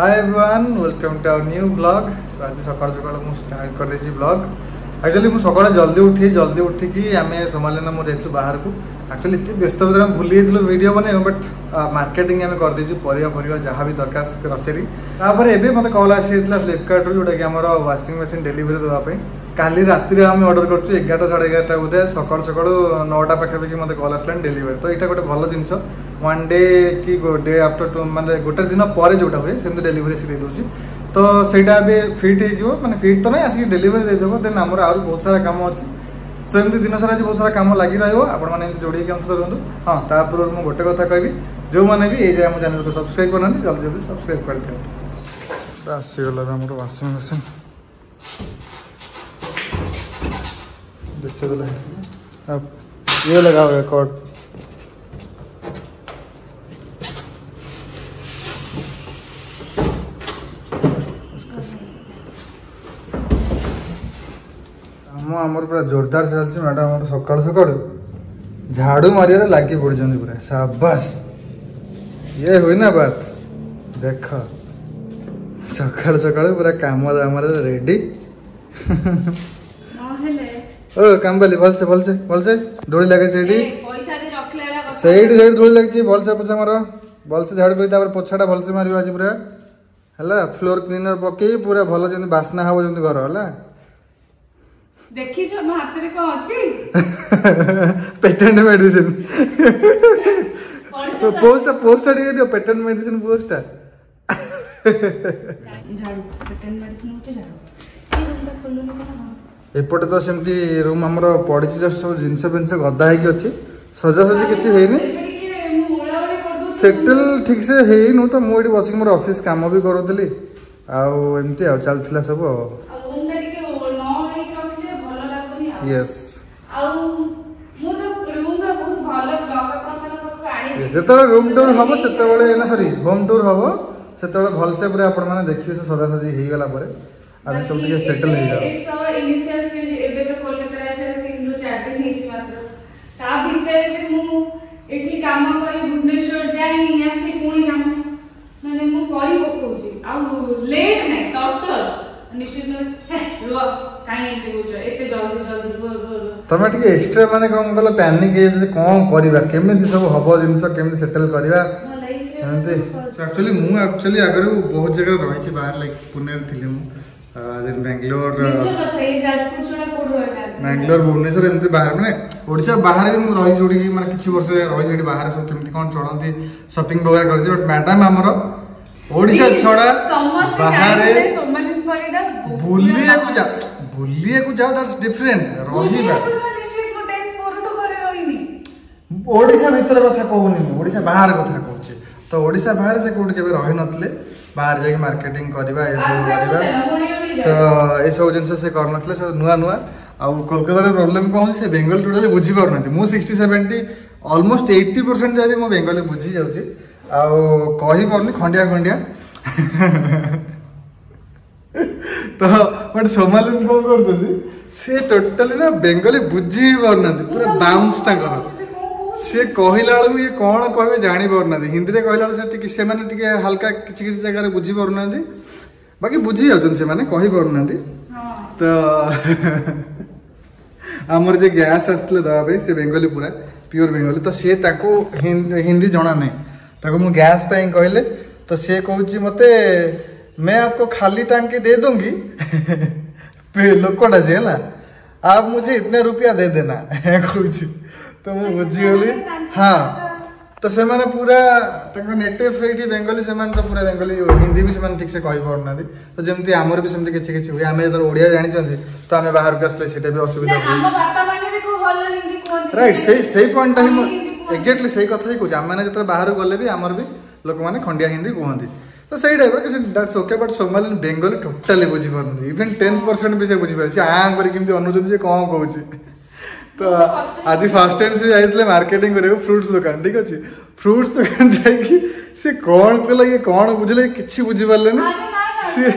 Hi everyone welcome to our new blog so আজ সকাল সকাল মু স্টার্ট করেছি ব্লগ ଆକ୍ଚୁଆଲି ମୁଁ ସକାଳେ ଜଲ୍ଦି ଉଠି ଜଲ୍ଦି ଉଠିକି ଆମେ ସୋମାଲିନା ମୁଁ ଯାଇଥିଲୁ ବାହାରକୁ ଆକ୍ଚୁଆଲି ଏତେ ବ୍ୟସ୍ତ ଭିତରେ ଆମେ ଭୁଲି ଯାଇଥିଲୁ ଭିଡ଼ିଓ ବନେଇବା ବଟ୍ ମାର୍କେଟିଂ ଆମେ କରିଦେଇଛୁ ପରିବା ପରିବା ଯାହା ବି ଦରକାର ରସେରି ତାପରେ ଏବେ ମୋତେ କଲ୍ ଆସିଯାଇଥିଲା ଫ୍ଲିପକାର୍ଟରୁ ଯେଉଁଟାକି ଆମର ୱାସିଂ ମେସିନ୍ ଡେଲିଭରି ଦେବା ପାଇଁ কালি রাত্রে আমি অর্ডার করছি এগারোটা সাড়ে এগারোটা বোধে সকাল সকাল নটা পাখাপাখি মতো কল আসলানি ডেলিভারি তো এটা গোটে ভালো জিনিস ওয়ান ডে কি ডে আফটার টু মানে গোটে দিন পরে যেটা হুয়ে সেমি ডেলিভারি সে দিয়ে তো সেইটা এবার ফিট হয়ে মানে ফিট তো নাই আসি ডেলিভারি দিয়ে দেব দেন আমার আহ বহু সারা কাম অছে সেমি দিন সারা আজ বহুত সারা কাম লাগি রহব আপনার মানে এমনি যোড়ি কাম সহ রুহতু হ্যাঁ তা মু গোটে কথা কবি যে মানে বি এই যে আমার চ্যানেলকে সবসক্রাইব করে জলদি জলদি সবসক্রাইব করে দিও আসিগলা আমার ওয়াশিং মেশিন अब ये लगाओ रिकॉर्ड पूरा जोरदार चलती मैडम सका सका झाड़ू मार लग पड़ पूरा साबास ये हुए ना बात देख सका सका पूरा कम दाम रेडी ଓ କାମବାଲି ଭଲସେ ଭଲସେ ଭଲସେ ଧୂଳି ଲାଗେ ସେଇଠି ସେଇଠି ସେଇଠି ଧୂଳି ଲାଗିଛି ଭଲସେ ପୋଛା ମାର ଭଲସେ ଝାଡ଼ୁ କରି ତାପରେ ପୋଛାଟା ଭଲସେ ମାରିବ ଆଜି ପୁରା ହେଲା ଫ୍ଲୋର କ୍ଲିନର ପକେଇ ପୁରା ଭଲ ଯେମିତି ବାସ୍ନା ହବ ଯେମିତି ଘର ହେଲା ଦେଖିଛ ମୋ ହାତରେ କଣ ଅଛି ପେଟେଣ୍ଟ ମେଡିସିନ ପୋଷ୍ଟଟା ପୋଷ୍ଟଟା ଟିକେ ଦିଅ ପେଟେଣ୍ଟ ମେଡିସିନ ପୋଷ୍ଟଟା ঝাড়ু পেটেন্ট মেডিসিন হচ্ছে ঝাড়ু এই রুমটা খুললো না ଏପଟେ ତ ସେମିତି ରୁମ୍ ଆମର ପଡ଼ିଛି ଜଷ୍ଟ ସବୁ ଜିନିଷ ଫିନିଷ ଗଦା ହେଇକି ଅଛି ସଜାସଜି କିଛି ହେଇନି ସେଟେଲ୍ ଠିକ୍ସେ ହେଇନୁ ତ ମୁଁ ଏଠି ବସିକି ମୋର ଅଫିସ୍ କାମ ବି କରୁଥିଲି ଆଉ ଏମିତି ଆଉ ଚାଲିଥିଲା ସବୁ ଆଉ ୟେସ୍ ଯେତେବେଳେ ରୁମ୍ ଟୁର୍ ହବ ସେତେବେଳେ ନା ସରି ହୋମ୍ ଟୁର୍ ହବ ସେତେବେଳେ ଭଲସେ ପୁରା ଆପଣମାନେ ଦେଖିବେ ସଜାସଜି ହେଇଗଲା ପରେ ଆମେ ସବୁ ଟିକେ ସେଟଲ ହେଇଯାଉ ଇନିସିଆଲ ଷ୍ଟେଜ ଏବେ ତ କୋଲକାତାରେ ଆସିବା ତିନିରୁ ଚାରି ଦିନ ହେଇଛି ମାତ୍ର ତା ଭିତରେ ବି ମୁଁ ଏଠି କାମ କରି ଭୁବନେଶ୍ୱର ଯାଇ ନେଇ ଆସିଲି ପୁଣି କାମ ମାନେ ମୁଁ କରି ପକଉଛି ଆଉ ଲେଟ୍ ନାହିଁ ତରତର ନିଶ୍ଚିତ ରୁହ କାହିଁ ଏମିତି କହୁଛ ଏତେ ଜଲ୍ଦି ଜଲ୍ଦି ରୁହ ରୁହ ତମେ ଟିକେ ଏକ୍ସଟ୍ରା ମାନେ କଣ କଲ ପ୍ୟାନିକ ହେଇଯାଉଛି କଣ କରିବା କେମିତି ସବୁ ହବ ଜିନିଷ କେମିତି ସେଟଲ କରିବା ଏମିତି ଆକ୍ଚୁଆଲି ମୁଁ ଆକ୍ଚୁଆଲି ଆଗରୁ ବହୁତ ଜାଗାରେ ରହିଛି ବାହାରେ ଲାଇକ୍ ପୁନେରେ ଥିଲି ମୁଁ ಅದೇನು ಬೆಂಗಳೂರು ಬೆಂಗಳೂರು ଭୁବନେଶ୍ୱର ଏମିତି ବାହାରେ ମାନେ ଓଡ଼ିଶା ବାହାରେ ବି ମୁଁ ରହିଛି ଯେଉଁଠିକି ମାନେ କିଛି ବର୍ଷ ରହିଛି ଏଠି ବାହାରେ ସବୁ କେମିତି କ'ଣ ଚଳନ୍ତି ସପିଂ ବଗେରା କରିଛି ବଟ୍ ମ୍ୟାଡ଼ାମ୍ ଆମର ଓଡ଼ିଶା ଛଡ଼ା ବାହାରେ ବୁଲିବାକୁ ଯା ବୁଲିବାକୁ ଯାଅ ଦ୍ୟାଟ୍ସ ଡିଫରେଣ୍ଟ ରହିବା ଓଡ଼ିଶା ଭିତରେ କଥା କହୁନି ମୁଁ ଓଡ଼ିଶା ବାହାର କଥା କହୁଛି ତ ଓଡ଼ିଶା ବାହାରେ ସେ କେଉଁଠି କେବେ ରହିନଥିଲେ ବାହାରେ ଯାଇକି ମାର୍କେଟିଂ କରିବା ଏସବୁ କରିବା तो ये सब जिन कर नुआ नुआ आ कलकार प्रोब्लेम कौन से बेंगल टोटाली बुझी पार ना sixty seventy almost eighty percent जाए भी बेंगल बुझी जाऊँगी आईपरि खंडिया खंडिया तो गोटे सोमाल कौन कर टोटाली ना बेंगली बुझी पार ना पूरा बाउंस सी कहला ये कौन कह जापर ना हिंदी में कहला से हालाका किसी किसी जगह बुझी पार ना बाकी बुझी जाने से कह पारना तो आमर जे गैस आसते दवापे से बेंगली पूरा प्योर बेंगली तो सी हिंदी जना नहीं मुझे गैस पाई कहले तो सी कह मत मैं आपको खाली टांगी दे दूंगी लोकटा जी है आप मुझे इतने रुपया दे देना कह तो मुझे बुझीगली हाँ तो से पूरा नेटिव ये बेंगली से पूरा बेंगली हिंदी भी ठीक से कही कहीपना तो जमी आमर भी सेमती किसी किसी हुए आम जो ओडिया जानते तो आम बाहर को आसले सीटा भी असुविधा हुए रईट से पॉइंटा ही एक्जाक्टली से कथा ही कहे आम जो बाहर गले भी आमर भी लोक मैंने खंडिया हिंदी कहते तो सही टाइप किसी दैट्स ओके बट सोमाली बेंगली टोटाली बुझीपार इवेन टेन परसेंट भी से बुझीपारे सी आँ करके अनु कौन कहे तो आज फास्ट टाइम से जाइए मार्केटिंग कर फ्रुट्स दुकान ठीक अच्छे फ्रुट्स दुकान जाइए सी कौन कहला ये कौन बुझे कि बुझीपारे सी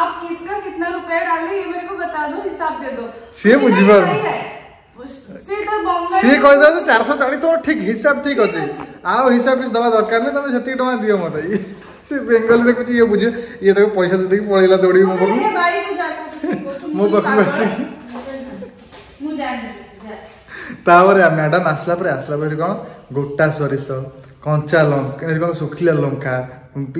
आप किसका कितना रुपया डाले ये मेरे को बता दो हिसाब दे दो से बुझी पार सी कह चार सौ चालीस टका तो ठीक हिसाब ठीक अच्छे आउ हिसाब किसी दवा दरकार नहीं तुम से टाँग दियो मत से बेंगल रे कुछ ये बुझे ये तक तो पैसा दे पड़ेगा दौड़ी मो पाखु ପାଖକୁ ଆସିକି ତାପରେ ମ୍ୟାଡ଼ାମ୍ ଆସିଲା ପରେ ଆସିଲା ପରେ କ'ଣ ଗୋଟା ସୋରିଷ କଞ୍ଚା ଲଙ୍କା କ'ଣ ଶୁଖିଲା ଲଙ୍କା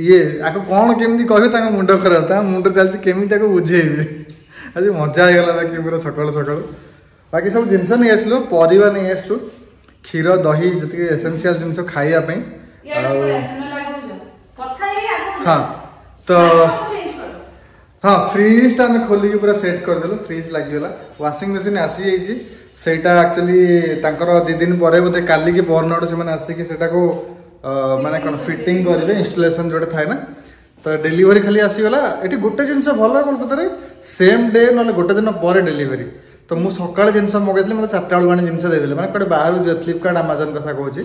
ଇଏ ଆକୁ କ'ଣ କେମିତି କହିବେ ତାଙ୍କ ମୁଣ୍ଡ ଖରାପ ତାଙ୍କ ମୁଣ୍ଡ ଚାଲିଛି କେମିତି ତାକୁ ବୁଝେଇବେ ଆଜି ମଜା ହେଇଗଲା ବାକି ପୁରା ସକାଳୁ ସକାଳୁ ବାକି ସବୁ ଜିନିଷ ନେଇ ଆସିଲୁ ପରିବା ନେଇ ଆସିଛୁ କ୍ଷୀର ଦହି ଯେତିକି ଏସେନ୍ସିଆଲ ଜିନିଷ ଖାଇବା ପାଇଁ ଆଉ ହଁ ତ ହଁ ଫ୍ରିଜ୍ଟା ଆମେ ଖୋଲିକି ପୁରା ସେଟ୍ କରିଦେଲୁ ଫ୍ରିଜ୍ ଲାଗିଗଲା ୱାସିଂ ମେସିନ୍ ଆସିଯାଇଛି ସେଇଟା ଆକ୍ଚୁଆଲି ତାଙ୍କର ଦୁଇ ଦିନ ପରେ ବୋଧେ କାଲିକି ପରଦିନ ଆଡ଼ୁ ସେମାନେ ଆସିକି ସେଇଟାକୁ ମାନେ କ'ଣ ଫିଟିଂ କରିବେ ଇନଷ୍ଟଲେସନ୍ ଯେଉଁଟା ଥାଏ ନା ତ ଡେଲିଭରି ଖାଲି ଆସିଗଲା ଏଠି ଗୋଟେ ଜିନିଷ ଭଲ କୋଲକାତାରେ ସେମ୍ ଡେ ନହେଲେ ଗୋଟେ ଦିନ ପରେ ଡେଲିଭରି ତ ମୁଁ ସକାଳେ ଜିନିଷ ମଗେଇଥିଲି ମୋତେ ଚାରିଟା ବେଳକୁ ଆଣି ଜିନିଷ ଦେଇଦେଲେ ମାନେ କୁଆଡ଼େ ବାହାରୁ ଫ୍ଲିପକାର୍ଟ ଆମାଜନ୍ କଥା କହୁଛି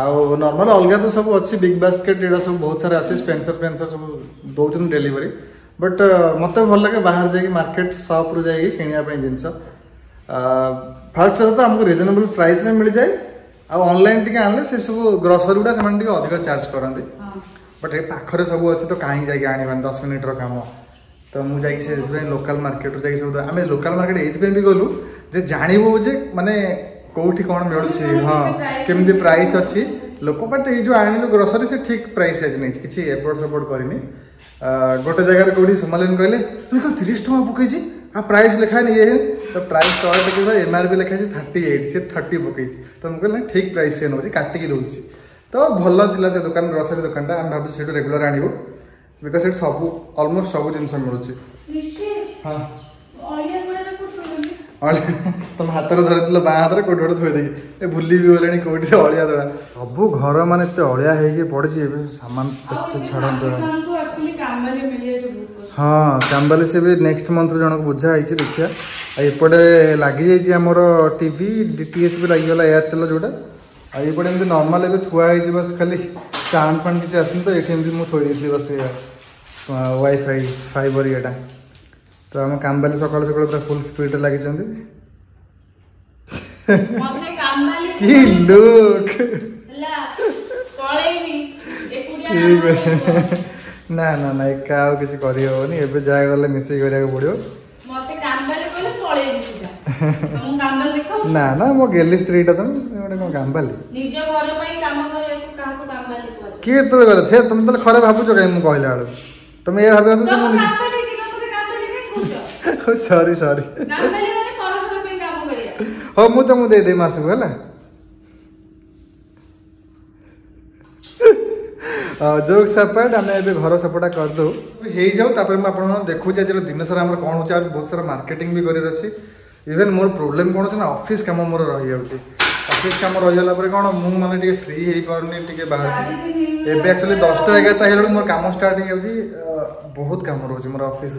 ଆଉ ନର୍ମାଲ୍ ଅଲଗା ତ ସବୁ ଅଛି ବିଗ୍ ବାସ୍କେଟ୍ ଏଗୁଡ଼ା ସବୁ ବହୁତ ସାରା ଅଛି ସ୍ପେନ୍ସର୍ ଫେନ୍ସର୍ ସବୁ ଦେଉଛନ୍ତି ଡେଲିଭରି ବଟ୍ ମୋତେ ଭଲ ଲାଗେ ବାହାରେ ଯାଇକି ମାର୍କେଟ ସପ୍ରୁ ଯାଇକି କିଣିବା ପାଇଁ ଜିନିଷ ଫାଷ୍ଟ କଥା ତ ଆମକୁ ରିଜନେବଲ୍ ପ୍ରାଇସ୍ରେ ମିଳିଯାଏ ଆଉ ଅନଲାଇନ୍ ଟିକେ ଆଣିଲେ ସେସବୁ ଗ୍ରସରୀ ଗୁଡ଼ା ସେମାନେ ଟିକେ ଅଧିକ ଚାର୍ଜ କରନ୍ତି ବଟ୍ ଏ ପାଖରେ ସବୁ ଅଛି ତ କାହିଁ ଯାଇକି ଆଣିବାନି ଦଶ ମିନିଟ୍ର କାମ ତ ମୁଁ ଯାଇକି ସେଥିପାଇଁ ଲୋକାଲ୍ ମାର୍କେଟରୁ ଯାଇକି ସବୁ ଆମେ ଲୋକାଲ୍ ମାର୍କେଟ ଏଇଥିପାଇଁ ବି ଗଲୁ ଯେ ଜାଣିବୁ ଯେ ମାନେ କେଉଁଠି କ'ଣ ମିଳୁଛି ହଁ କେମିତି ପ୍ରାଇସ୍ ଅଛି ଲୋକ ବଟ୍ ଏଇ ଯେଉଁ ଆଣିଲୁ ଗ୍ରୋସରୀ ସେ ଠିକ୍ ପ୍ରାଇସ୍ ଆଜି ନେଇଛି କିଛି ଏପଟ ସେପଟ କରିନି ଗୋଟେ ଜାଗାରେ କେଉଁଠି ସମ୍ଭାଳିନି କହିଲେ କ'ଣ ତିରିଶ ଟଙ୍କା ପକାଇଛି ଆଉ ପ୍ରାଇସ୍ ଲେଖାଏନି ଇଏ ହେଇନି ତ ପ୍ରାଇସ୍ ଶହେ ପକାଇବ ଏମ୍ ଆର୍ ପି ଲେଖା ହେଇଛି ଥାର୍ଟି ଏଇଟ୍ ସେ ଥାର୍ଟି ପକାଇଛି ତ ମୁଁ କହିଲି ଠିକ୍ ପ୍ରାଇସ୍ ସେ ନେଉଛି କାଟିକି ଦେଉଛି ତ ଭଲ ଥିଲା ସେ ଦୋକାନ ଗ୍ରସରୀ ଦୋକାନଟା ଆମେ ଭାବୁଛୁ ସେଇଠୁ ରେଗୁଲାର ଆଣିବୁ ବିକଜ ସେଠି ସବୁ ଅଲମୋଷ୍ଟ ସବୁ ଜିନିଷ ମିଳୁଛି ହଁ ଅଳିଆ ତମ ହାତରେ ଧରିଥିଲ ବାଁ ହାତରେ କୋଉଠି ଗୋଟେ ଥୋଇଦେଇକି ଏ ଭୁଲି ବି ଗଲେଣି କୋଉଠି ଅଳିଆ ଦଡ଼ା ସବୁ ଘର ମାନେ ଏତେ ଅଳିଆ ହେଇକି ପଡ଼ିଛି ଏବେ ସାମାନ ଛାଡ଼ନ୍ତୁ ହଁ କାମ୍ବାଲି ସେ ବି ନେକ୍ସଟ ମନ୍ଥରୁ ଜଣକୁ ବୁଝା ହେଇଛି ଦେଖିବା ଆଉ ଏପଟେ ଲାଗିଯାଇଛି ଆମର ଟିଭି ଡି ଟି ଏଚ୍ ବି ଲାଗିଗଲା ଏୟାରଟେଲ୍ ଯେଉଁଟା ଆଉ ଏପଟେ ଏମିତି ନର୍ମାଲ ଏବେ ଥୁଆ ହେଇଛି ବସ୍ ଖାଲି ଷ୍ଟାଣ୍ଡ ଫାଣ୍ଡ କିଛି ଆସିନି ତ ଏଠି ଏମିତି ମୁଁ ଥୋଇ ଦେଇଥିଲି ବାସ୍ ଏଇଆ ୱାଇଫାଇ ଫାଇବର ଇଏଟା ତ ଆମ କାମ୍ବାଲି ସକାଳୁ ସକାଳୁ ପୁରା ଫୁଲ୍ ସ୍ପିଡ଼ରେ ଲାଗିଛନ୍ତି କି ଲୁକ୍ ନା ନା ନା ଏକା ଆଉ କିଛି କରିହେବନି ଏବେ ଯାହା ଗଲେ ମିଶିକି କରିବାକୁ ପଡ଼ିବ ନା ନା ମୋ ଗେଲି ସ୍ତ୍ରୀଟା ତମେ ଗୋଟେ କଣ କାମ୍ବାଲି କିଏ କେତେବେଳେ ଗଲେ ସେ ତମେ ତାହେଲେ ଖରାପ ଭାବୁଛ କାହିଁ ମୁଁ କହିଲା ବେଳକୁ ତମେ ଏ ଭାବିବା ସରି ସରି ହଉ ମୁଁ ତମକୁ ଦେଇଦେବି ମାସକୁ ହେଲା जो सपोर्ट आम ए घर सपोर्टा करदे हो जाऊ तापर मुझे देखुचे आज दिन सारा कौन हो बहुत सारा मार्केटिंग भी कर इवेन मोर प्रोब्लेम कौन अच्छे ना अफिस् कम मोर रही जाऊँगी अफिस् कम रही गला कौन मुझे मैंने फ्री हो पारे टे बाहर एवं एक्चुअली दसटा एगारटा हो मोर कम स्टार्ट बहुत कम रोचे मोर अफिस्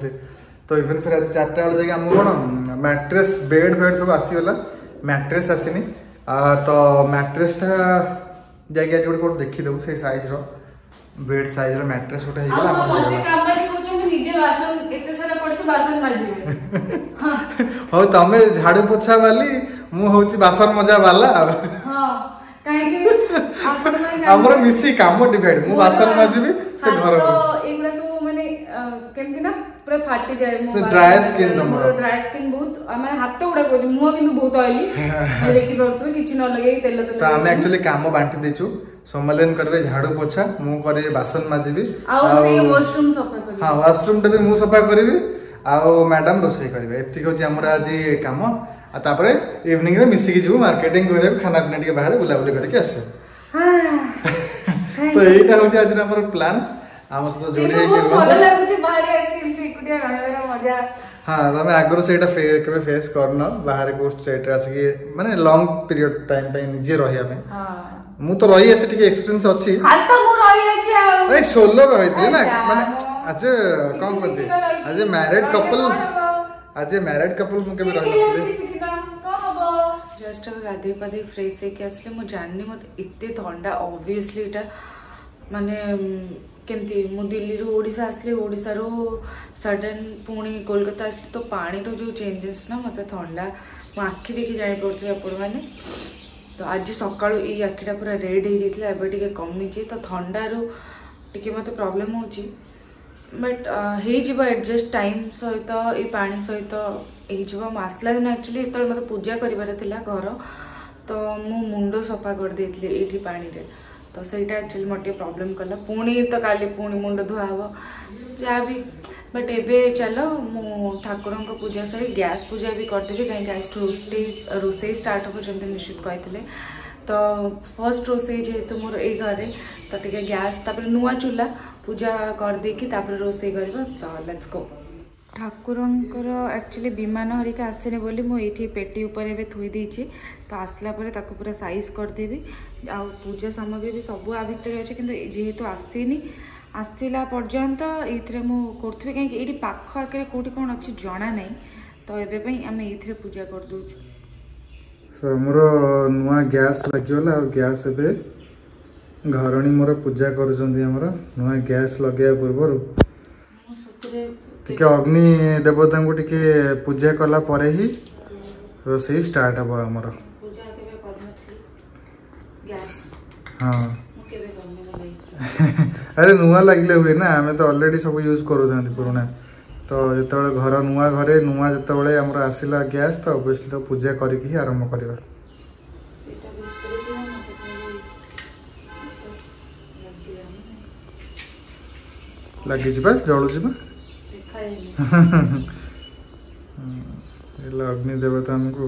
तो इवेन फिर आज चार्टा बेले जाए कौन मैट्रेस बेड फेड सब आसीगला मैट्रेस आसनी तो मैट्रेसटा जाए ଆଜି ଗୋଟେ କେଉଁଠି ଦେଖିଦେବୁ ବେଡ୍ ସାଇଜ୍ର ମ୍ୟାଟ୍ରେସ୍ ଗୋଟେ ହେଇଗଲା ହଉ ତମେ ଝାଡୁ ପୋଛା ବାଲି ମୁଁ ହଉଛି ବାସନ ମଜା ବାଲା ଆମର ମିଶି କାମ ଡିଭାଇଡ୍ ମୁଁ ବାସନ ମାଜିବି ସେ ଘର ଏଗୁଡା ସବୁ ମାନେ କେମିତି ନା ପୁରା ଫାଟିଯାଏ ସେ ଡ୍ରାଏ ସ୍କିନ୍ ତମର ଡ୍ରାଏ ସ୍କିନ୍ ବହୁତ ଆମେ ହାତ ଗୁଡା କହୁଛୁ ମୁହଁ କିନ୍ତୁ ବହୁତ ଅଏଲି ଦେଖିପାରୁଥିବେ କିଛି ନ ଲଗେଇ ତେଲ ତେଲ ଆମେ ଆକ୍ଚୁଆଲି କାମ ବାଣ୍ଟି ଦେଇଛୁ सम्मेलन करे झाड़ू पोछा मु करे बासन माजीबी आ से वॉशरूम सफा करबी हां वॉशरूम त भी मु सफा करबी आ मैडम रोसई करबे एति को जे हमरा आज ये काम आ तापरे इवनिंग रे मिसी के जेबो मार्केटिंग करे खाना पिना के बाहर बुला बुले करके आसे तो एटा हो जे आज हमर प्लान आ मस्त जोड़ी है के बोल लाग जे बाहर आसे इकुटिया फेस कर बाहर को स्टेट आसिक मानते लंग पीरियड टाइम निजे रही हाँ। ମୁଁ ତ ରହିଆଛି ଟିକେ ଏକ୍ସପିରିଏନ୍ସ ଅଛି ନାଇଁ ସୋଲୋ ରହିଥିଲି ନା ମାନେ ଆଜ କ'ଣ କହୁଛି ଆଜ ଏ ମ୍ୟାରେଡ୍ କପଲ୍ ଆଜ ଏ ମ୍ୟାରେଡ୍ କପଲ୍ ମୁଁ କେବେ ରହିନଥିଲି ଜଷ୍ଟ ଏବେ ଗାଧୋଇ ପାଧୋଇ ଫ୍ରେଶ୍ ହେଇକି ଆସିଲି ମୁଁ ଜାଣିନି ମୋତେ ଏତେ ଥଣ୍ଡା ଅବଭିୟସଲି ଏଇଟା ମାନେ କେମିତି ମୁଁ ଦିଲ୍ଲୀରୁ ଓଡ଼ିଶା ଆସିଲି ଓଡ଼ିଶାରୁ ସଡନ୍ ପୁଣି କୋଲକାତା ଆସିଲି ତ ପାଣିର ଯେଉଁ ଚେଞ୍ଜେସ୍ ନା ମୋତେ ଥଣ୍ଡା ମୁଁ ଆଖି ଦେଖି ଜାଣିପାରୁଥିବି ଆପଣମାନେ ତ ଆଜି ସକାଳୁ ଏଇ ଆଖିଟା ପୁରା ରେଡ଼୍ ହେଇଯାଇଥିଲା ଏବେ ଟିକେ କମିଛି ତ ଥଣ୍ଡାରୁ ଟିକେ ମୋତେ ପ୍ରୋବ୍ଲେମ୍ ହେଉଛି ବଟ୍ ହେଇଯିବ ଆଡ଼ଜଷ୍ଟ ଟାଇମ୍ ସହିତ ଏଇ ପାଣି ସହିତ ହେଇଯିବ ମୁଁ ଆସିଲା ଦିନ ଆକ୍ଚୁଆଲି ଯେତେବେଳେ ମୋତେ ପୂଜା କରିବାର ଥିଲା ଘର ତ ମୁଁ ମୁଣ୍ଡ ସଫା କରିଦେଇଥିଲି ଏଇଠି ପାଣିରେ ତ ସେଇଟା ଆକ୍ଚୁଆଲି ମୋର ଟିକେ ପ୍ରୋବ୍ଲେମ୍ କଲା ପୁଣି ତ କାଲି ପୁଣି ମୁଣ୍ଡ ଧୁଆ ହେବ ଯାହା ବି ବଟ୍ ଏବେ ଚାଲ ମୁଁ ଠାକୁରଙ୍କ ପୂଜା ସାରି ଗ୍ୟାସ୍ ପୂଜା ବି କରିଦେବି କାହିଁକି ଆଜି ରୋଷେଇ ରୋଷେଇ ଷ୍ଟାର୍ଟ ହେବ ଯେମିତି ନିଶ୍ଚିତ କହିଥିଲେ ତ ଫର୍ଷ୍ଟ ରୋଷେଇ ଯେହେତୁ ମୋର ଏଇ ଘରେ ତ ଟିକେ ଗ୍ୟାସ୍ ତାପରେ ନୂଆ ଚୁଲା ପୂଜା କରିଦେଇକି ତାପରେ ରୋଷେଇ କରିବା ତ ଲେଟ୍ସ ଗୋ ଠାକୁରଙ୍କର ଆକ୍ଚୁଆଲି ବିମାନ ହରିକା ଆସିନି ବୋଲି ମୁଁ ଏଇଠି ପେଟି ଉପରେ ଏବେ ଥୋଇ ଦେଇଛି ତ ଆସିଲା ପରେ ତାକୁ ପୁରା ସାଇଜ୍ କରିଦେବି ଆଉ ପୂଜା ସାମଗ୍ରୀ ବି ସବୁ ଆ ଭିତରେ ଅଛି କିନ୍ତୁ ଯେହେତୁ ଆସିନି ଆସିଲା ପର୍ଯ୍ୟନ୍ତ ଏଇଥିରେ ମୁଁ କରୁଥିବି କାହିଁକି ଏଇଠି ପାଖ ଆଖରେ କେଉଁଠି କ'ଣ ଅଛି ଜଣା ନାହିଁ ତ ଏବେ ପାଇଁ ଆମେ ଏଇଥିରେ ପୂଜା କରିଦେଉଛୁ ଆମର ନୂଆ ଗ୍ୟାସ୍ ଲାଗିଗଲା ଆଉ ଗ୍ୟାସ୍ ଏବେ ଘରଣୀ ମୋର ପୂଜା କରୁଛନ୍ତି ଆମର ନୂଆ ଗ୍ୟାସ୍ ଲଗାଇବା ପୂର୍ବରୁ ଟିକେ ଅଗ୍ନି ଦେବତାଙ୍କୁ ଟିକେ ପୂଜା କଲା ପରେ ହିଁ ରୋଷେଇ ଷ୍ଟାର୍ଟ ହେବ ଆମର ହଁ ଆରେ ନୂଆ ଲାଗିଲେ ହୁଏ ନା ଆମେ ତ ଅଲରେଡ଼ି ସବୁ ୟୁଜ୍ କରୁଥାନ୍ତି ପୁରୁଣା ତ ଯେତେବେଳେ ଘର ନୂଆ ଘରେ ନୂଆ ଯେତେବେଳେ ଆମର ଆସିଲା ଗ୍ୟାସ୍ ତ ଅବଶ୍ୟ ତ ପୂଜା କରିକି ହିଁ ଆରମ୍ଭ କରିବା ଲାଗିଛି ବା ଜଳୁଛି ବା ଅଗ୍ନି ଦେବତା ଆମକୁ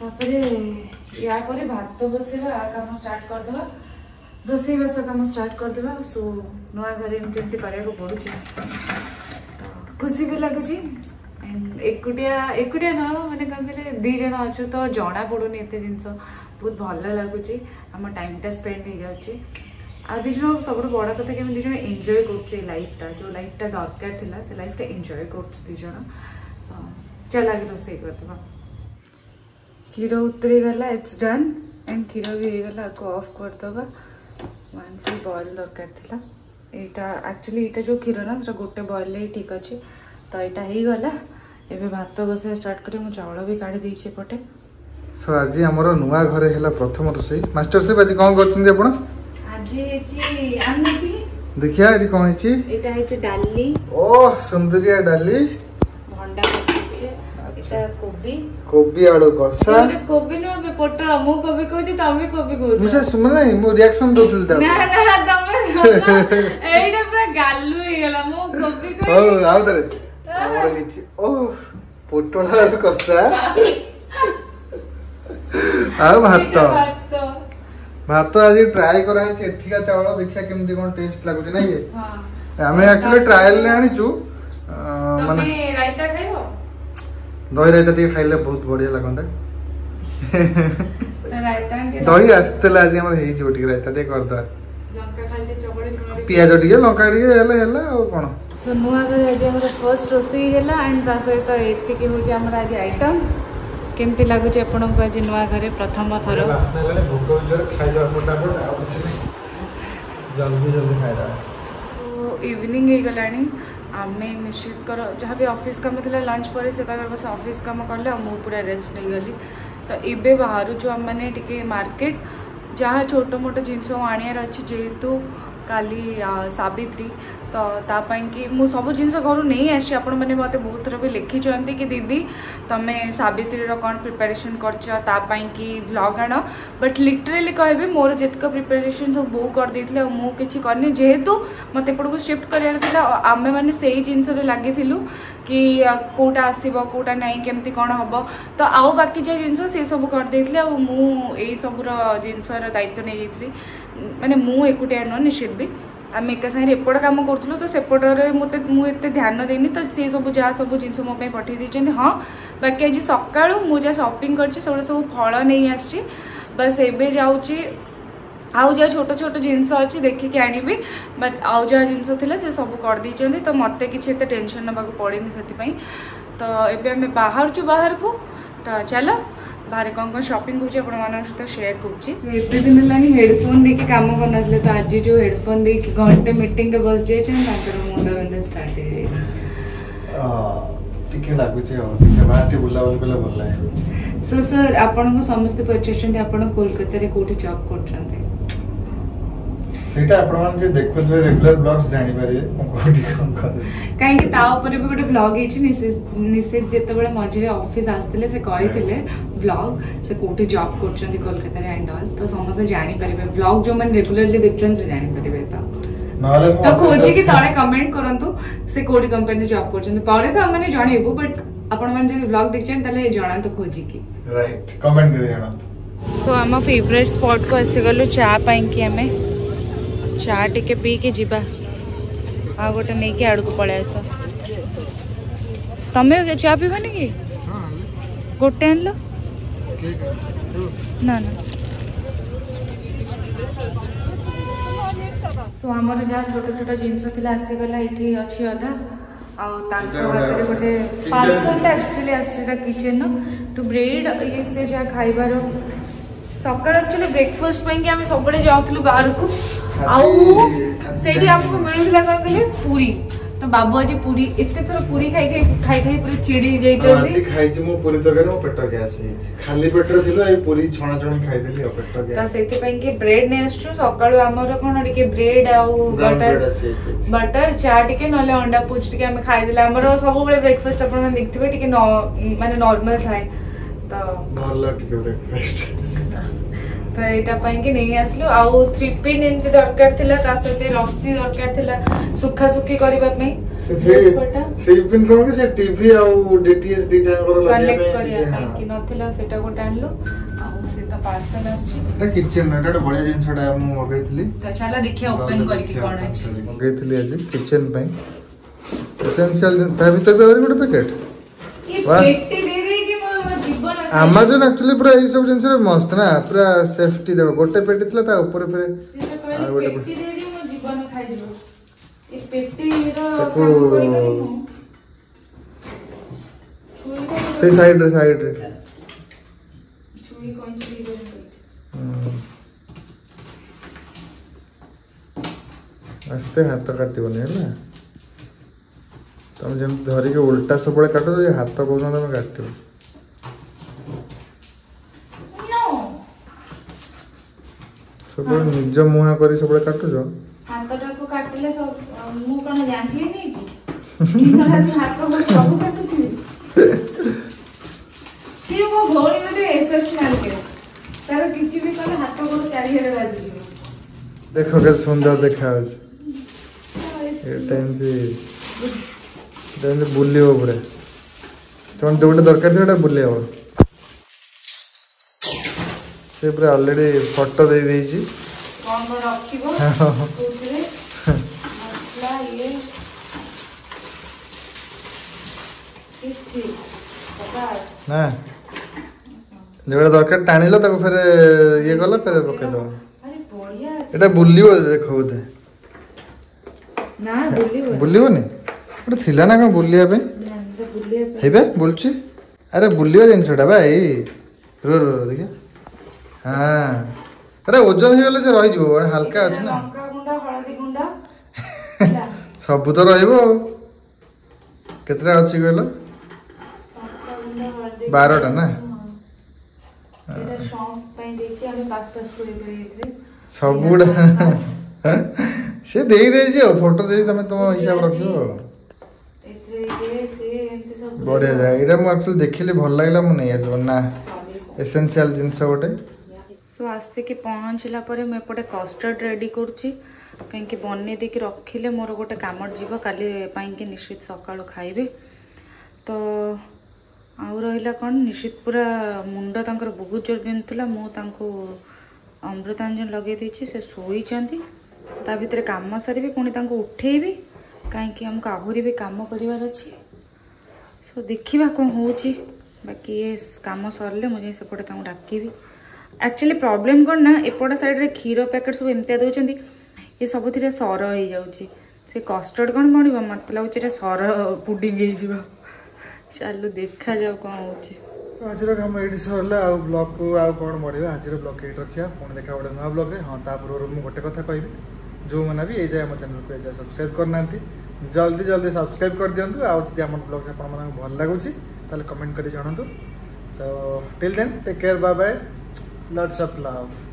ତାପରେ ୟା ପରେ ଭାତ ବସେଇବା କାମ ଷ୍ଟାର୍ଟ କରିଦେବା ରୋଷେଇବାସ କାମ ଷ୍ଟାର୍ଟ କରିଦେବା ସୋ ନୂଆ ଘରେ ଏମିତି ଏମିତି କରିବାକୁ ପଡ଼ୁଛି ଖୁସି ବି ଲାଗୁଛି ଏକୁଟିଆ ଏକୁଟିଆ ନୁହଁ ମାନେ କ'ଣ କହିଲେ ଦୁଇ ଜଣ ଅଛୁ ତ ଜଣା ପଡ଼ୁନି ଏତେ ଜିନିଷ ବହୁତ ଭଲ ଲାଗୁଛି ଆମ ଟାଇମ୍ଟା ସ୍ପେଣ୍ଡ ହେଇଯାଉଛି ଆଉ ଦୁଇ ଜଣ ସବୁଠୁ ବଡ଼ କଥା କି ଆମେ ଦୁଇ ଜଣ ଏନ୍ଜୟ କରୁଛୁ ଏଇ ଲାଇଫ୍ଟା ଯେଉଁ ଲାଇଫ୍ଟା ଦରକାର ଥିଲା ସେ ଲାଇଫ୍ଟା ଏନ୍ଜୟ କରୁଛୁ ଦୁଇ ଜଣ ଚାଲ ଆଗେ ରୋଷେଇ କରିଦେବା କ୍ଷୀର ଉତୁରିଗଲା ଇଟ୍ସ ଡନ୍ ଆଣ୍ଡ କ୍ଷୀର ବି ହେଇଗଲା ଆକୁ ଅଫ୍ କରିଦେବା ୱାନ୍ସ ବି ବଏଲ୍ ଦରକାର ଥିଲା ଏଇଟା ଆକ୍ଚୁଆଲି ଏଇଟା ଯେଉଁ କ୍ଷୀର ନା ସେଟା ଗୋଟେ ବଏଲ୍ରେ ହିଁ ଠିକ୍ ଅଛି ତ ଏଇଟା ହେଇଗଲା ଏବେ ଭାତ ବସେଇବା ଷ୍ଟାର୍ଟ କରି ମୁଁ ଚାଉଳ ବି କାଢ଼ି ଦେଇଛି ଏପଟେ ସୋ ଆଜି ଆମର ନୂଆ ଘରେ ହେଲା ପ୍ରଥମ ରୋଷେଇ ମାଷ୍ଟର ସେଫ୍ ଆଜି କ'ଣ କରିଛନ୍ତି ଆପଣ ଆଜି ହେଇଛି ଆମେ ଦେଖିବା ଏଠି କ'ଣ ହେଇଛି ଏଇଟା ହେଇଛି ଡାଲି ଓ ସୁନ୍ଦରିଆ ଡାଲି ଏଟା କୋବି କୋବି ଆଳୁ କଷା କୋବି ନୁହଁ ପୋଟଳ ମୁଁ କୋବି କହୁଛି ତମେ କୋବି କହୁଛ ସେ ଶୁଣୁନା ମୁଁ ରିଆକ୍ସନ ଦଉଥିଲି ତାକୁ ନା ନା ତମେ ଏଇଟା ପୁରା ଗାଲୁ ହେଇଗଲା ମୁଁ କୋବି କହୁଛି ହଉ ଆଉ ଥରେ ଆମର ହେଇଛି ଓ ପୋଟଳ ଆଳୁ କଷା ଆଉ ଭାତ ଭାତ ଆଜି ଟ୍ରାଏ କରାହେଇଛି ଏଠିକା ଚାଉଳ ଦେଖିବା କେମିତି କଣ ଟେଷ୍ଟ ଲାଗୁଛି ନାଇଁ ଆମେ ଆକ୍ଚୁଆଲି ଟ୍ରାଏଲ ରେ ଆଣିଛୁ ମାନେ ରାଇତା ଖାଇବ ଦହି ରାଇତା ଟିକେ ଖାଇଲେ ବହୁତ ବଢିଆ ଲାଗନ୍ତା ଦହି ଆସିଥିଲେ ଆଜି ଆମର ହେଇଯିବ ଟିକେ ରାଇତା ଟିକେ କରିଦେବା ପିଆଜ ଟିକେ ଲଙ୍କା ଟିକେ ହେଲେ ହେଲା ଆଉ କ'ଣ ସୋ ନୂଆ ଘରେ ଆଜି ଆମର ଫର୍ଷ୍ଟ ରୋଷେଇ ହେଲା ଆଣ୍ଡ ତା ସହିତ ଏତିକି ହେଉଛି ଆମର ଆଜି ଆଇଟମ୍ କେମିତି ଲାଗୁଛି ଆପଣଙ୍କୁ ଆଜି ନୂଆ ଘରେ ପ୍ରଥମ ଥର ଜଲ୍ଦି ଜଲ୍ଦି ଖାଇଦେବା ଇଭିନିଂ ହେଇଗଲାଣି आम निश्चित जहाँ भी अफिस् कम था लंच पर बस अफिस् कम कले पूरा रेस्ट नहीं गली तो ये बाहर आम मैंने टे मार्केट जहाँ छोट मोट जिनस आणार अच्छे जेहेतु काली सवित्री ତ ତା ପାଇଁକି ମୁଁ ସବୁ ଜିନିଷ ଘରୁ ନେଇ ଆସିଛି ଆପଣମାନେ ମୋତେ ବହୁତ ଥର ବି ଲେଖିଛନ୍ତି କି ଦିଦି ତମେ ସାବିତ୍ରୀର କ'ଣ ପ୍ରିପାରେସନ୍ କରିଛ ତା ପାଇଁକି ଭ୍ଲଗ୍ ଆଣ ବଟ୍ ଲିଟରେଲି କହିବି ମୋର ଯେତିକ ପ୍ରିପାରେସନ୍ ସବୁ ବୋଉ କରିଦେଇଥିଲେ ଆଉ ମୁଁ କିଛି କରିନି ଯେହେତୁ ମୋତେ ଏପଟକୁ ସିଫ୍ଟ କରିବାର ଥିଲା ଆମେମାନେ ସେଇ ଜିନିଷରେ ଲାଗିଥିଲୁ କି କେଉଁଟା ଆସିବ କେଉଁଟା ନାହିଁ କେମିତି କ'ଣ ହେବ ତ ଆଉ ବାକି ଯେ ଜିନିଷ ସେସବୁ କରିଦେଇଥିଲେ ଆଉ ମୁଁ ଏଇ ସବୁର ଜିନିଷର ଦାୟିତ୍ୱ ନେଇଯାଇଥିଲି ମାନେ ମୁଁ ଏକୁଟିଆ ନୁହଁ ନିଶ୍ଚିତ ବି आम एक सागर कम करूँ तो सेपटर मत मुझे ध्यान देनी तो सी सब जहाँ सब जिन मोप पठे हाँ बाकी आज सका मुझे सपिंग करेंगे सब फल नहीं आस बस एबे जाऊँ आउ जहाँ छोट छोट जिनस अच्छी देखिक आणवि बट आउ जहाँ जिनस सब कर तो मत कि टेनसन नाक पड़े से तो ये आम बाहर बाहर को तो चलो ବାହାରେ କ'ଣ କ'ଣ ସପିଂ ହେଉଛି ଆପଣମାନଙ୍କ ସହିତ ସେୟାର କରୁଛି ଏତେ ଦିନ ହେଲାଣି ହେଡ଼ଫୋନ୍ ଦେଇକି କାମ କରୁନଥିଲେ ତ ଆଜି ଯେଉଁ ହେଡ଼ଫୋନ୍ ଦେଇକି ଘଣ୍ଟେ ମିଟିଂରେ ବସି ଯାଇଛନ୍ତି ତାଙ୍କର ମୁଣ୍ଡ ବିନ୍ଧା ଷ୍ଟାର୍ଟ ହେଇଯାଇଛି ଟିକେ ଲାଗୁଛି ଆଉ ଟିକେ ବାହାରେ ବୁଲାବୁଲି କଲେ ଭଲ ଲାଗେ ସୋ ସାର୍ ଆପଣଙ୍କୁ ସମସ୍ତେ ପଚାରୁଛନ୍ତି ଆପଣ କୋଲକାତାରେ କେଉଁଠି ଜବ୍ କରୁଛନ୍ତି ସେଇଟା ଆପଣମାନେ ଯେ ଦେଖୁଥିବେ ରେଗୁଲାର ବ୍ଲଗ୍ସ ଜାଣିପାରିବେ ମୁଁ କୋଉଠି କ'ଣ କରୁଛି କାହିଁକି ତା ଉପରେ ବି ଗୋଟେ ବ୍ଲଗ୍ ହେଇଛି ନିଶିତ ଯେତେବେଳେ ମଝିରେ ଅଫିସ୍ ଆସିଥିଲେ ସେ କରିଥିଲେ ବ୍ଲଗ୍ ସେ କୋଉଠି ଜବ୍ କରୁଛନ୍ତି କୋଲକାତାରେ ଆଣ୍ଡ ଅଲ୍ ତ ସମସ୍ତେ ଜାଣିପାରିବେ ବ୍ଲଗ୍ ଯେଉଁମାନେ ରେଗୁଲାରଲି ଦେଖୁଛନ୍ତି ସେ ଜାଣିପାରିବେ ତ ତ ଖୋଜିକି ତଳେ କମେଣ୍ଟ କରନ୍ତୁ ସେ କୋଉଠି କମ୍ପାନୀରେ ଜବ୍ କରୁଛନ୍ତି ପରେ ତ ଆମମାନେ ଜଣେଇବୁ ବଟ୍ ଆପଣମାନେ ଯଦି ବ୍ଲଗ୍ ଦେଖିଛନ୍ତି ତାହେଲେ ଜଣାନ୍ତୁ ଖୋଜିକି ରାଇଟ୍ କମେଣ୍ଟ କରି ଜଣାନ୍ତୁ ତ ଆମ ଫେଭରେଟ୍ ସ୍ପଟ୍କୁ ଆସିଗଲୁ ଚା ପାଇଁକି ଆମେ ଚା ଟିକେ ପିଇକି ଯିବା ଆଉ ଗୋଟେ ନେଇକି ଆଡ଼କୁ ପଳେଇ ଆସ ତମେ ଚା ପିଇବନି କି ଗୋଟେ ଆଣିଲ ନା ନା ତ ଆମର ଯାହା ଛୋଟ ଛୋଟ ଜିନିଷ ଥିଲା ଆସିଗଲା ଏଠି ଅଛି ଅଧା ଆଉ ତାଙ୍କ ହାତରେ ଗୋଟେ ପାର୍ସଲଟା ଆକ୍ଚୁଆଲି ଆସିଛି ଏଇଟା କିଚେନ୍ର ଟୁ ବ୍ରେଡ୍ ଇଏ ସେ ଯାହା ଖାଇବାର ସକାଳ ଆକ୍ଚୁଆଲି ବ୍ରେକଫାଷ୍ଟ ପାଇଁକି ଆମେ ସବୁବେଳେ ଯାଉଥିଲୁ ବାହାରକୁ पूरी तो बाबू आज पूरी एते थर तो पूरी खाई खाई खाई खाई पूरा चिड़ी जाई चली हाँ, आज खाई छी मो पूरी तरकारी मो पेट गैस हे खाली पेट थिलो ए पूरी छणा छणी खाई देली ओ पेट गैस तो सेति पई के ब्रेड ने आछू सकाळु हमर कोन टिके ब्रेड आउ बटर बटर चा टिके नले अंडा पोच टिके हम खाई देला हमर सब बेले ब्रेकफास्ट आपण मन देखथिबे माने नॉर्मल खाए तो भल्ला टिके ब्रेकफास्ट ତ ଏଇଟା ପାଇଁକି ନେଇ ଆସିଲୁ ଆଉ ଥ୍ରୀ ପିନ୍ ଏମିତି ଦରକାର ଥିଲା ତା ସହିତ ରସି ଦରକାର ଥିଲା ସୁଖା ସୁଖି କରିବା ପାଇଁ ନଥିଲା ସେଟା ଗୋଟେ ଆଣିଲୁ ଆଉ ସେ ତ ପାର୍ସଲ ଆସିଛି ଏଟା କିଚେନ ଏଟା ଗୋଟେ ବଢିଆ ଜିନିଷଟା ମୁଁ ମଗେଇଥିଲି ତ ଚାଲ ଦେଖିବା ଓପେନ କରିକି କଣ ଅଛି ମଗେଇଥିଲି ଆଜି କିଚେନ ପାଇଁ ଏସେନ୍ସିଆଲ ତା ଭିତରେ ବି ଆହୁରି ଗୋଟେ ପ୍ୟାକେଟ ଆମାଜନ ଆକ୍ଚୁଆଲି ପୁରା ଏଇ ସବୁ ଜିନିଷରେ ମସ୍ତ ନା ପୁରା ସେଫଟି ଦେବ ଗୋଟେ ପେଟି ଥିଲା ତା ଉପରେ ଫେରେ ଆଉ ଗୋଟେ ପେଟି ତାକୁ ସେଇ ସାଇଡରେ ସାଇଡରେ ଆସ୍ତେ ହାତ କାଟିବନି ହେଲା ତମେ ଯେମିତି ଧରିକି ଓଲଟା ସବୁବେଳେ କାଟୁଛ ହାତ କହୁଛ ତମେ କାଟିବ ସବୁବେଳେ ନିଜ ମୁହାଁ କରି ସବୁବେଳେ କାଟୁଛ ହାତଟାକୁ କାଟିଲେ ମୁଁ କଣ ଜାଣିଥିଲି ନେଇଛି ହାତ ସବୁ କାଟୁଛି ସିଏ ମୋ ଭଉଣୀ ଗୋଟେ ଏକ୍ସେପ୍ସନାଲ କେସ୍ ତାର କିଛି ବି କଲେ ହାତ ଗୋଡ଼ ଚାରିଆଡ଼େ ବାଜିଯିବ ଦେଖ କେତେ ସୁନ୍ଦର ଦେଖାଯାଉଛି ଏଇଟା ଏମିତି ଏଇଟା ଏମିତି ବୁଲିବ ପୁରା ତମର ଯୋଉଟା ଦରକାର ଥିବ ଏଇଟା ବୁଲେଇବ ସେ ପୁରା ଅଲରେଡ଼ି ଫଟୋ ଦେଇଦେଇଛି ନା ଯେବେଳେ ଦରକାର ଟାଣିଲ ତାକୁ ଫେରେ ଇଏ କଲ ଫେରେ ପକେଇଦବ ଏଇଟା ବୁଲିବ ଦେଖ ବୋଧେ ବୁଲିବନି ଗୋଟେ ଥିଲା ନା କ'ଣ ବୁଲିବା ପାଇଁ ହେଇବେ ବୁଲୁଛି ଆରେ ବୁଲିବା ଜିନିଷଟା ବା ଏଇ ରୁହ ରୁହ ଦେଖିବା হ্যাঁ।, হ্যাঁ এটা ওজন হয়ে যে রহিযিব হালকা আছে না সবু তো রহব কেতটা অছি কহিল বারোটা না সবুটা সে দেই দেইছি ফটো দেই তুমি তোমার হিসাব রাখিব বঢ়িয়া জায়গা এটা মু একচুয়ালি দেখিলে ভাল লাগিলা মু নেই আসব না এসেনশিয়াল জিনিস গোটে सो आसिकी पहुँचला मुझे कस्टर्ड रेडी कर बनई दे रखिले मोर गोटे कम जीव कई निश्चित सका खाइबे तो आउ रहा कौन निश्चित पूरा मुंड बहुत जोर बिंदुला मुझे अमृतांजन लगे से शोचर कम सर भी पुणी उठेबी कहीं आमको आहरी भी कम कर देखा कौन हो बाकी ये कम सरले मुझे सेपटे डाकबी एक्चुअली प्रॉब्लम कौन ना एपट सैड्रे क्षीर पैकेट सब एम दौरान ये सब थी सर हो जाए कस्टर्ड कौन बन मत लगे सर पुडिंग चलो देखा जाओ कौन हो आज कम ये सरला आ ब्लग को आज कौन बढ़ा आज ब्लग ये रखा पुणी देखा गोटे नुआ ब्लग में हाँ तपूर्व मुझे गोटे कथ कह जो मैंने भी यही आम चैनल को सब्सक्राइब करना जल्दी जल्दी सब्सक्राइब कर दिंतु आदि आम ब्लग आप भल लगुच कमेंट कर जहां so till then take care bye bye lots of love